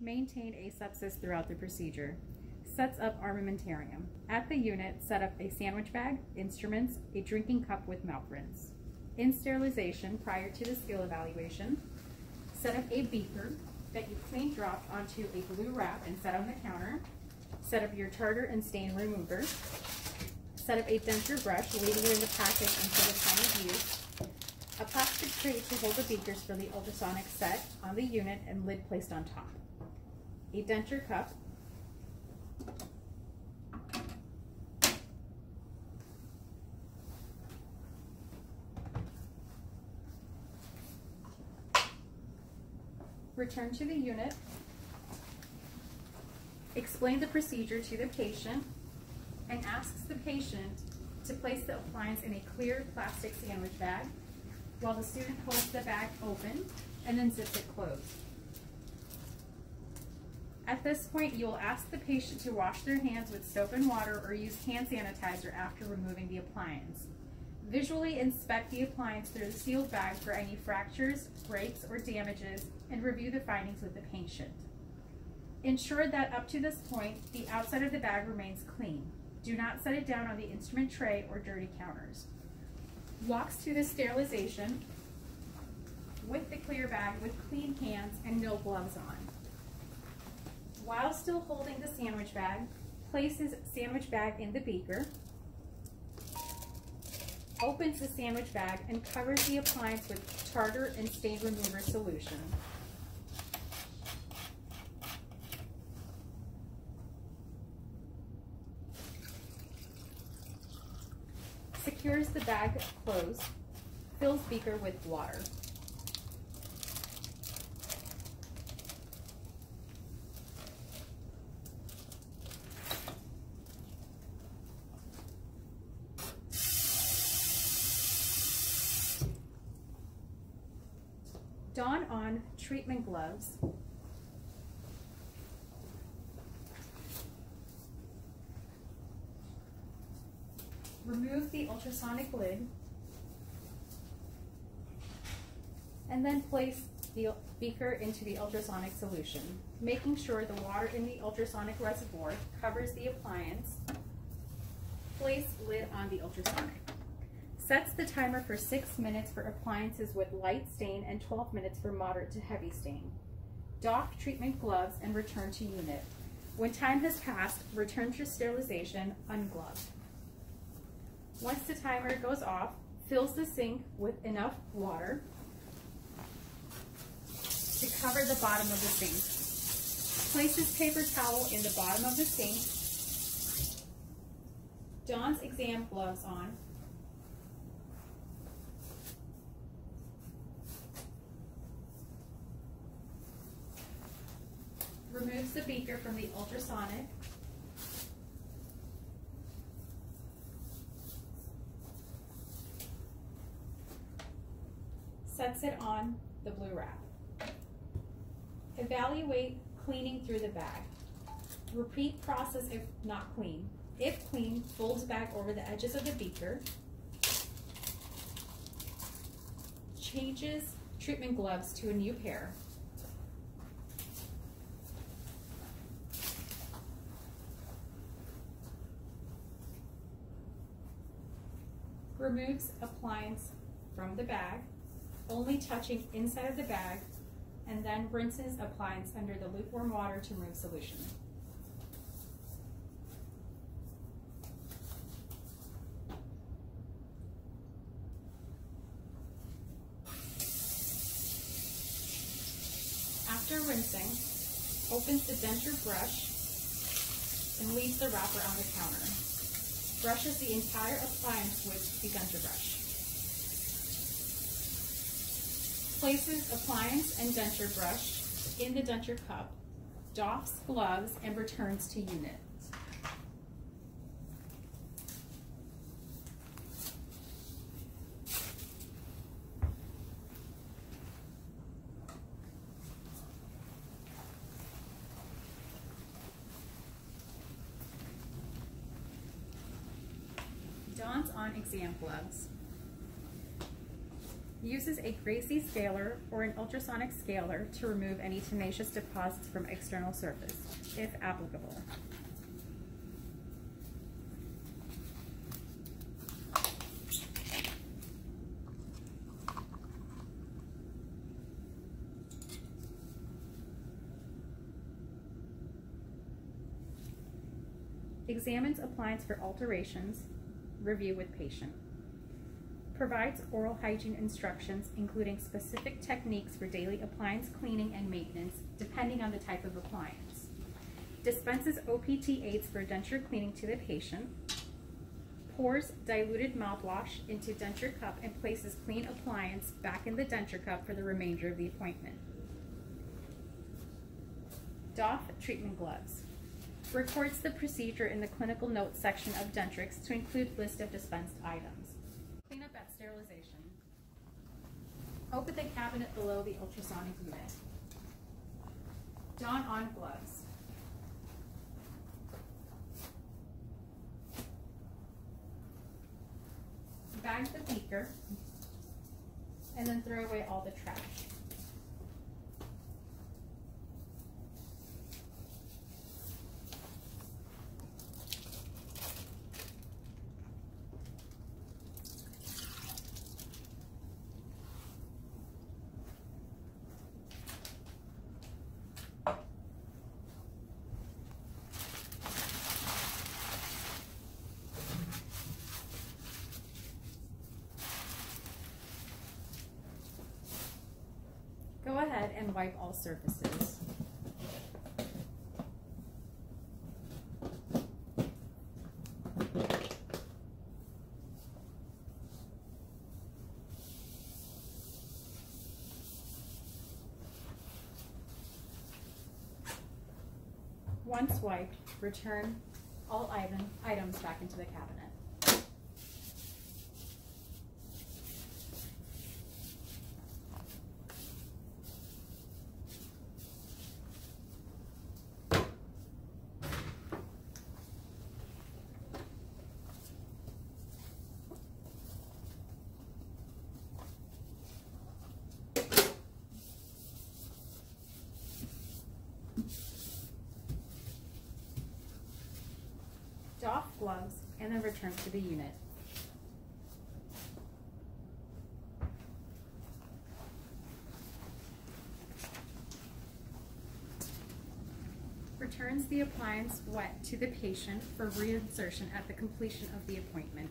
Maintain asepsis throughout the procedure. Sets up armamentarium. At the unit, set up a sandwich bag, instruments, a drinking cup with mouth rinse. In sterilization, prior to the skill evaluation, set up a beaker that you clean dropped onto a blue wrap and set on the counter. Set up your tartar and stain remover. Set up a denture brush, leaving it in the package until the time of use. A plastic tray to hold the beakers for the ultrasonic set on the unit and lid placed on top. A denture cup. Return to the unit. Explain the procedure to the patient and asks the patient to place the appliance in a clear plastic sandwich bag while the student holds the bag open and then zips it closed. At this point, you will ask the patient to wash their hands with soap and water or use hand sanitizer after removing the appliance. Visually inspect the appliance through the sealed bag for any fractures, breaks, or damages, and review the findings with the patient. Ensure that up to this point, the outside of the bag remains clean. Do not set it down on the instrument tray or dirty counters. Walks to the sterilization with the clear bag with clean hands and no gloves on. While still holding the sandwich bag, places sandwich bag in the beaker, opens the sandwich bag and covers the appliance with tartar and stain remover solution. Secures the bag closed, fills beaker with water. Don on treatment gloves remove the ultrasonic lid, and then place the beaker into the ultrasonic solution, making sure the water in the ultrasonic reservoir covers the appliance. Place lid on the ultrasonic. Sets the timer for 6 minutes for appliances with light stain and 12 minutes for moderate to heavy stain. Doff treatment gloves and return to unit. When time has passed, return to sterilization ungloved. Once the timer goes off, fills the sink with enough water to cover the bottom of the sink. Places paper towel in the bottom of the sink. Don's exam gloves on. Removes the beaker from the ultrasonic sets it on the blue wrap. Evaluate cleaning through the bag. Repeat process if not clean. If clean, folds back over the edges of the beaker. Changes treatment gloves to a new pair. Removes appliance from the bag only touching inside of the bag, and then rinses appliance under the lukewarm water to remove solution. After rinsing, opens the denture brush and leaves the wrapper on the counter. Brushes the entire appliance with the denture brush. Places appliance and denture brush in the denture cup, doffs gloves, and returns to unit. Don's on exam gloves. Uses a Gracey scaler or an ultrasonic scaler to remove any tenacious deposits from external surface, if applicable. Examines appliance for alterations, review with patient. Provides oral hygiene instructions, including specific techniques for daily appliance cleaning and maintenance, depending on the type of appliance. Dispenses OPT aids for denture cleaning to the patient. Pours diluted mouthwash into denture cup and places clean appliance back in the denture cup for the remainder of the appointment. Doff treatment gloves. Records the procedure in the clinical notes section of Dentrix to include list of dispensed items. Sterilization. Open the cabinet below the ultrasonic unit. Don on gloves. Bag the beaker and then throw away all the trash. Wipe all surfaces. Once wiped, return all item, items back into the cabinet. Doff gloves and then return to the unit. Returns the appliance wet to the patient for reinsertion at the completion of the appointment.